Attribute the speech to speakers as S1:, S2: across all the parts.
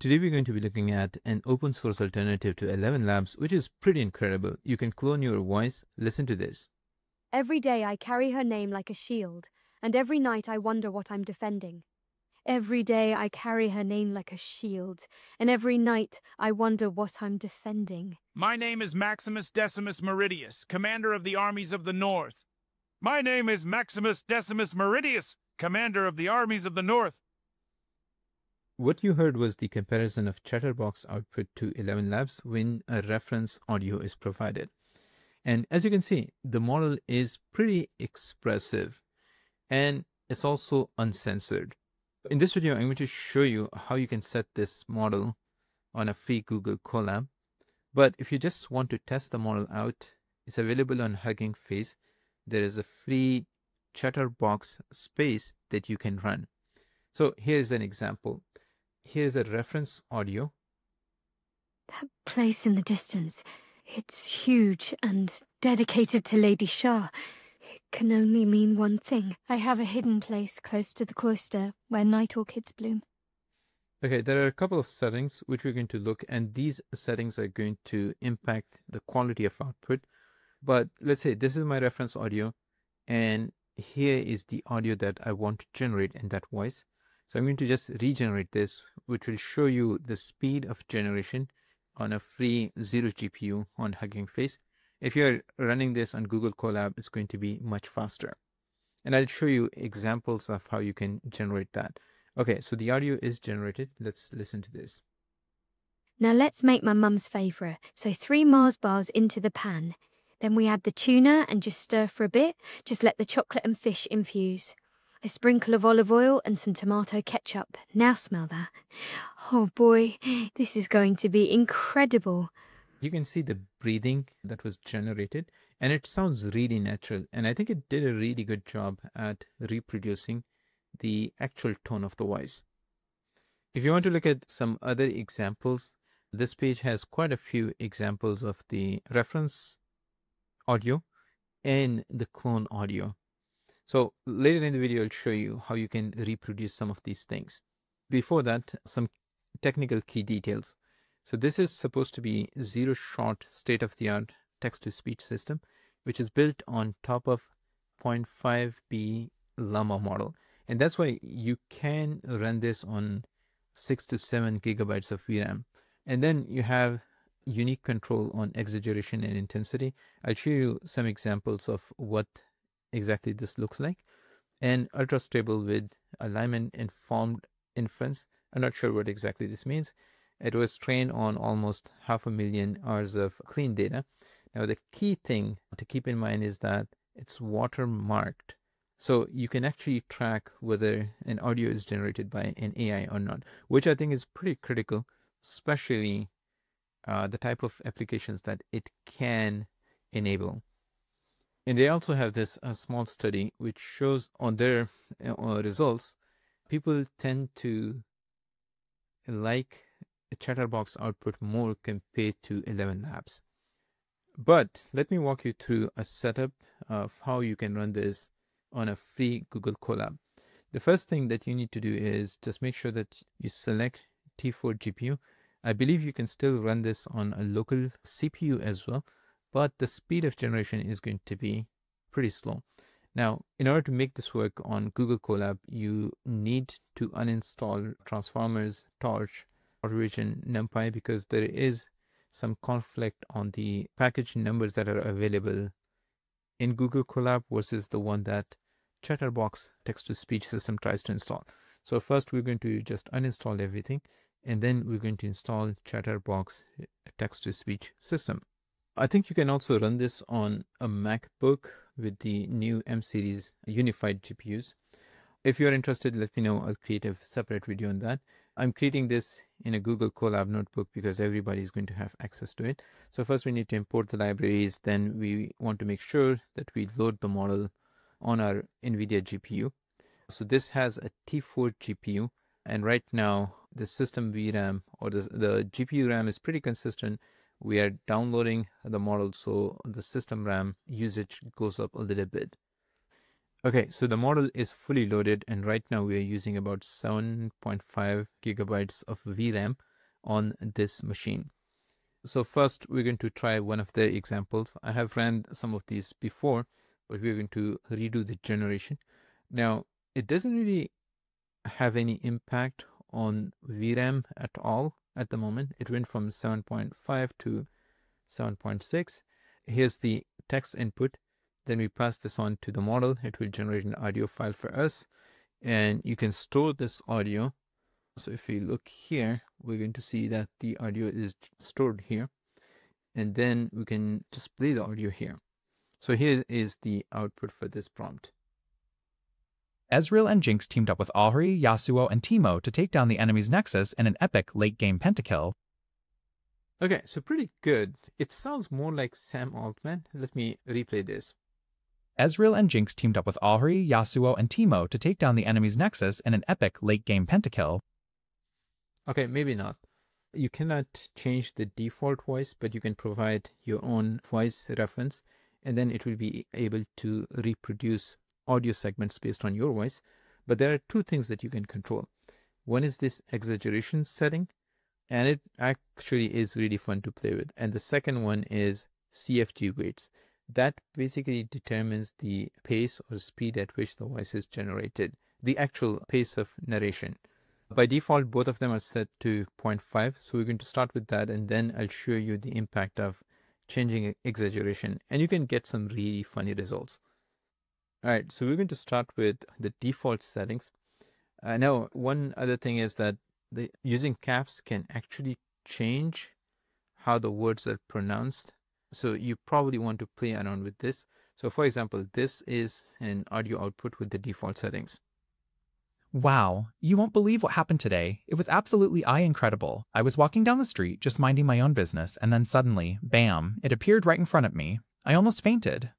S1: Today we're going to be looking at an open source alternative to ElevenLabs, which is pretty incredible. You can clone your voice. Listen to this.
S2: Every day I carry her name like a shield, and every night I wonder what I'm defending. Every day I carry her name like a shield, and every night I wonder what I'm defending.
S3: My name is Maximus Decimus Meridius, commander of the armies of the North. My name is Maximus Decimus Meridius, commander of the armies of the North.
S1: What you heard was the comparison of Chatterbox output to ElevenLabs when a reference audio is provided. And as you can see, the model is pretty expressive and it's also uncensored. In this video, I'm going to show you how you can set this model on a free Google Colab. But if you just want to test the model out, it's available on Hugging Face. There is a free Chatterbox space that you can run. So here's an example here's a reference audio.
S2: That place in the distance, it's huge and dedicated to Lady Shah. It can only mean one thing. I have a hidden place close to the cloister where night orchids bloom.
S1: Okay, there are a couple of settings which we're going to look and these settings are going to impact the quality of output. But let's say this is my reference audio and here is the audio that I want to generate in that voice. So I'm going to just regenerate this, which will show you the speed of generation on a free ZeroGPU on Hugging Face. If you're running this on Google Colab, it's going to be much faster. And I'll show you examples of how you can generate that. Okay, so the audio is generated. Let's listen to this.
S2: Now let's make my mum's favourite. So three Mars bars into the pan. Then we add the tuna and just stir for a bit. Just let the chocolate and fish infuse a sprinkle of olive oil and some tomato ketchup. Now smell that. Oh boy, this is going to be incredible.
S1: You can see the breathing that was generated and it sounds really natural. And I think it did a really good job at reproducing the actual tone of the voice. If you want to look at some other examples, this page has quite a few examples of the reference audio and the clone audio. So later in the video, I'll show you how you can reproduce some of these things. Before that, some technical key details. So this is supposed to be zero shot state of the art text to speech system, which is built on top of 0.5b Llama model. And that's why you can run this on six to seven gigabytes of VRAM. And then you have unique control on exaggeration and intensity. I'll show you some examples of what exactly this looks like. And ultra stable with alignment informed inference. I'm not sure what exactly this means. It was trained on almost half a million hours of clean data. Now, the key thing to keep in mind is that it's watermarked. So you can actually track whether an audio is generated by an AI or not, which I think is pretty critical, especially uh, the type of applications that it can enable. And they also have this a small study which shows on their uh, results, people tend to like a Chatterbox output more compared to ElevenLabs. But let me walk you through a setup of how you can run this on a free Google Colab. The first thing that you need to do is just make sure that you select T4 GPU. I believe you can still run this on a local CPU as well but the speed of generation is going to be pretty slow. Now, in order to make this work on Google Colab, you need to uninstall Transformers, Torch, or Vision NumPy because there is some conflict on the package numbers that are available in Google Colab versus the one that Chatterbox text-to-speech system tries to install. So first we're going to just uninstall everything and then we're going to install Chatterbox text-to-speech system. I think you can also run this on a MacBook with the new M series unified GPUs. If you're interested, let me know. I'll create a separate video on that. I'm creating this in a Google Colab notebook because everybody is going to have access to it. So first we need to import the libraries. Then we want to make sure that we load the model on our NVIDIA GPU. So this has a T4 GPU. And right now the system VRAM or the, the GPU RAM is pretty consistent we are downloading the model so the system RAM usage goes up a little bit. Okay, so the model is fully loaded and right now we are using about 7.5 gigabytes of VRAM on this machine. So first we're going to try one of the examples. I have ran some of these before, but we're going to redo the generation. Now, it doesn't really have any impact on VRAM at all at the moment. It went from 7.5 to 7.6. Here's the text input. Then we pass this on to the model. It will generate an audio file for us. And you can store this audio. So if we look here, we're going to see that the audio is stored here. And then we can just play the audio here. So here is the output for this prompt.
S4: Ezreal and Jinx teamed up with Ahri, Yasuo, and Teemo to take down the enemy's Nexus in an epic late-game pentakill.
S1: Okay, so pretty good. It sounds more like Sam Altman. Let me replay this.
S4: Ezreal and Jinx teamed up with Ahri, Yasuo, and Teemo to take down the enemy's Nexus in an epic late-game pentakill.
S1: Okay, maybe not. You cannot change the default voice, but you can provide your own voice reference, and then it will be able to reproduce audio segments based on your voice. But there are two things that you can control. One is this exaggeration setting, and it actually is really fun to play with. And the second one is CFG weights. That basically determines the pace or speed at which the voice is generated, the actual pace of narration. By default, both of them are set to 0.5. So we're going to start with that, and then I'll show you the impact of changing exaggeration, and you can get some really funny results. All right, so we're going to start with the default settings. Uh, now, one other thing is that the using caps can actually change how the words are pronounced. So you probably want to play around with this. So for example, this is an audio output with the default settings.
S4: Wow, you won't believe what happened today. It was absolutely eye incredible. I was walking down the street, just minding my own business, and then suddenly, bam, it appeared right in front of me. I almost fainted.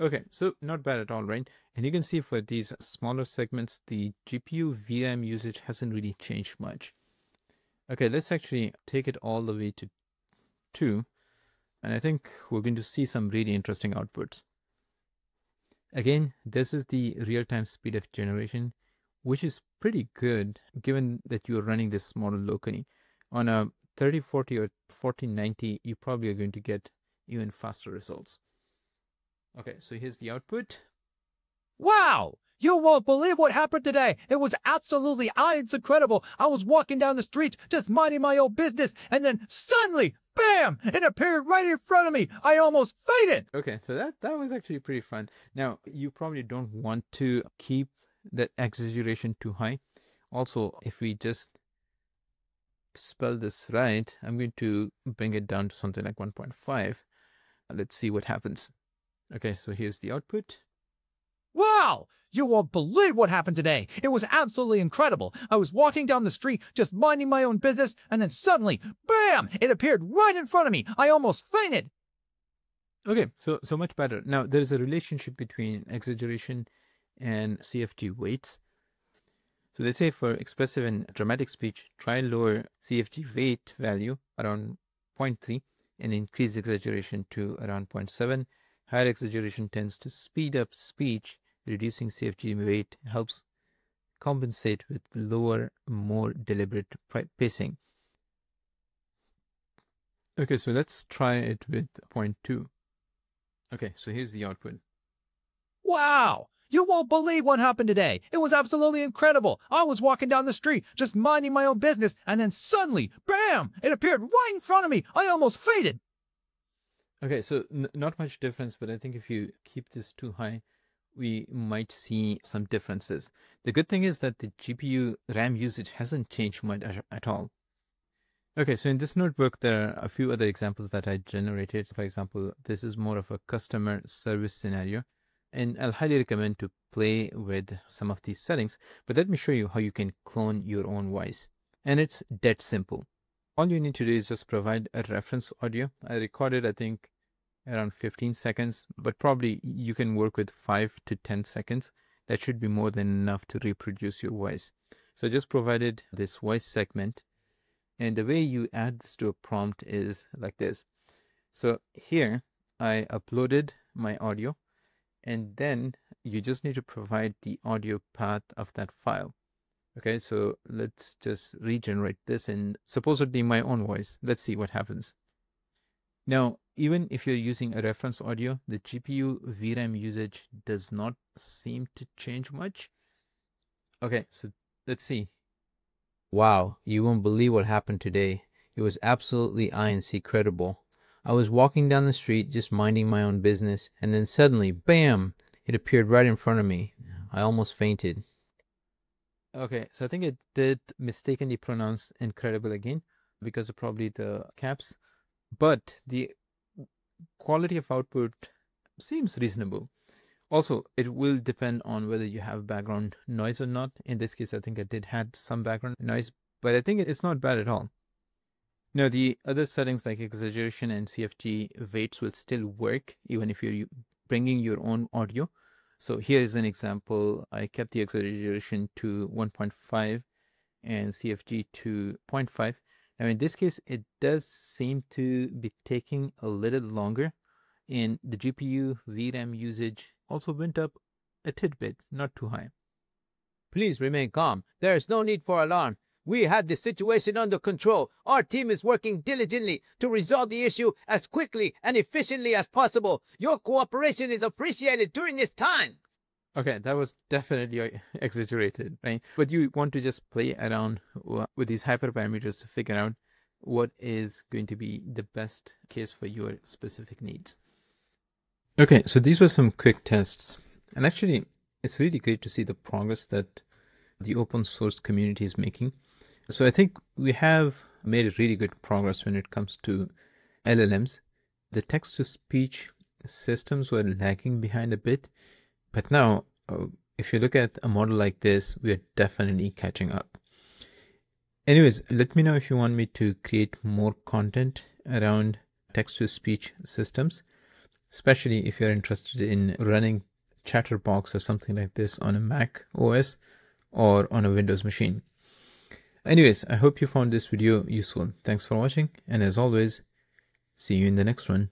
S1: Okay, so not bad at all, right? And you can see for these smaller segments, the GPU VM usage hasn't really changed much. Okay, let's actually take it all the way to 2. And I think we're going to see some really interesting outputs. Again, this is the real-time speed of generation, which is pretty good given that you're running this model locally. On a 3040 or 4090, you probably are going to get even faster results. Okay, so here's the output.
S4: Wow! You won't believe what happened today. It was absolutely ah, Its incredible. I was walking down the street, just minding my own business, and then suddenly, bam! It appeared right in front of me. I almost fainted.
S1: Okay, so that that was actually pretty fun. Now you probably don't want to keep that exaggeration too high. Also, if we just spell this right, I'm going to bring it down to something like 1.5. Let's see what happens. Okay, so here's the output.
S4: Wow! You won't believe what happened today. It was absolutely incredible. I was walking down the street, just minding my own business, and then suddenly, bam! It appeared right in front of me. I almost fainted.
S1: Okay, so so much better. Now there's a relationship between exaggeration and CFG weights. So they say for expressive and dramatic speech, try lower CFG weight value around 0.3 and increase exaggeration to around 0.7 Higher exaggeration tends to speed up speech, reducing CFG weight helps compensate with lower, more deliberate pacing. Okay, so let's try it with point two. Okay, so here's the output.
S4: Wow! You won't believe what happened today. It was absolutely incredible. I was walking down the street, just minding my own business, and then suddenly, bam! It appeared right in front of me. I almost fainted.
S1: Okay, so not much difference, but I think if you keep this too high, we might see some differences. The good thing is that the GPU RAM usage hasn't changed much at all. Okay, so in this notebook, there are a few other examples that I generated. For example, this is more of a customer service scenario, and I'll highly recommend to play with some of these settings. But let me show you how you can clone your own voice. And it's dead simple all you need to do is just provide a reference audio. I recorded, I think, around 15 seconds, but probably you can work with 5 to 10 seconds. That should be more than enough to reproduce your voice. So I just provided this voice segment. And the way you add this to a prompt is like this. So here I uploaded my audio and then you just need to provide the audio path of that file. Okay, so let's just regenerate this in supposedly my own voice. Let's see what happens. Now, even if you're using a reference audio, the GPU VRAM usage does not seem to change much. Okay, so let's see.
S5: Wow, you won't believe what happened today. It was absolutely INC credible. I was walking down the street just minding my own business, and then suddenly, bam, it appeared right in front of me. I almost fainted.
S1: Okay, so I think it did mistakenly pronounce incredible again because of probably the caps, but the quality of output seems reasonable. Also, it will depend on whether you have background noise or not. In this case, I think I did had some background noise, but I think it's not bad at all. Now, the other settings like exaggeration and CFG weights will still work even if you're bringing your own audio. So here is an example. I kept the exaggeration to 1.5 and CFG to 0.5. Now in this case, it does seem to be taking a little longer and the GPU VRAM usage also went up a tidbit, not too high.
S5: Please remain calm. There is no need for alarm. We have the situation under control. Our team is working diligently to resolve the issue as quickly and efficiently as possible. Your cooperation is appreciated during this time.
S1: Okay, that was definitely exaggerated, right? But you want to just play around with these hyperparameters to figure out what is going to be the best case for your specific needs. Okay, so these were some quick tests. And actually, it's really great to see the progress that the open source community is making. So I think we have made really good progress when it comes to LLMs. The text to speech systems were lagging behind a bit, but now uh, if you look at a model like this, we are definitely catching up. Anyways, let me know if you want me to create more content around text to speech systems, especially if you're interested in running Chatterbox or something like this on a Mac OS or on a Windows machine. Anyways, I hope you found this video useful. Thanks for watching, and as always, see you in the next one.